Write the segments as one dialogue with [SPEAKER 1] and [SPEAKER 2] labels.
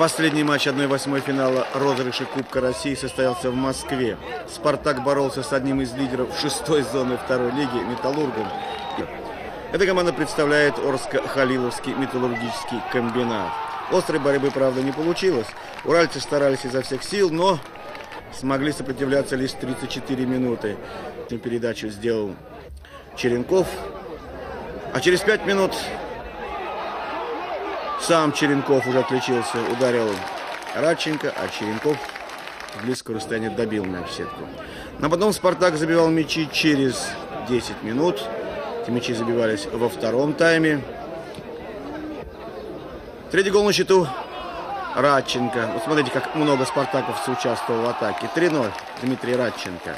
[SPEAKER 1] Последний матч 1-8 финала розыгрыша Кубка России состоялся в Москве. «Спартак» боролся с одним из лидеров шестой зоны второй лиги «Металлургом». Эта команда представляет Орско-Халиловский металлургический комбинат. Острой борьбы, правда, не получилось. Уральцы старались изо всех сил, но смогли сопротивляться лишь 34 минуты. Передачу сделал Черенков. А через 5 минут сам Черенков уже отличился, ударил Радченко, а Черенков с близкого расстояния добил мяч в сетку. Но потом «Спартак» забивал мячи через 10 минут. Эти мячи забивались во втором тайме. Третий гол на счету Радченко. Вот смотрите, как много спартаковцев участвовало в атаке. 3-0 Дмитрий Радченко.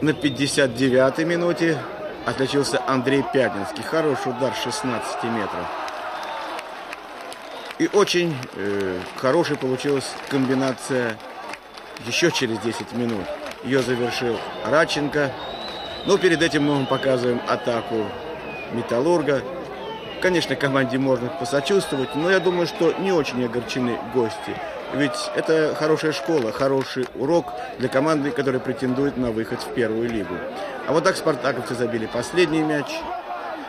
[SPEAKER 1] На 59-й минуте отличился Андрей Пятницкий. Хороший удар 16 метров. И очень э, хорошей получилась комбинация еще через 10 минут. Ее завершил Радченко. Но перед этим мы вам показываем атаку Металлурга. Конечно, команде можно посочувствовать, но я думаю, что не очень огорчены гости. Ведь это хорошая школа, хороший урок для команды, которая претендует на выход в первую лигу. А вот так спартаковцы забили последний мяч.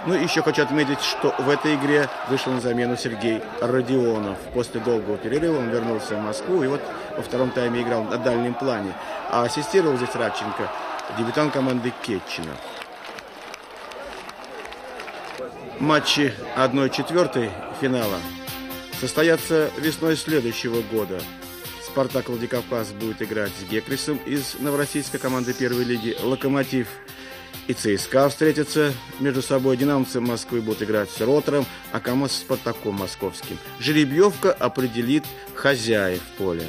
[SPEAKER 1] Ну и еще хочу отметить, что в этой игре вышел на замену Сергей Родионов. После долгого перерыва он вернулся в Москву и вот во втором тайме играл на дальнем плане. А ассистировал здесь Радченко, дебютант команды Кетчина. Матчи 1-4 финала состоятся весной следующего года. «Спартак» Владикавказ будет играть с «Гекрисом» из новороссийской команды первой лиги «Локомотив» и ЦСКА встретятся между собой. «Динамовцы» Москвы будут играть с «Ротором», а «КамАЗ» с «Спартаком» московским. Жеребьевка определит хозяев поля.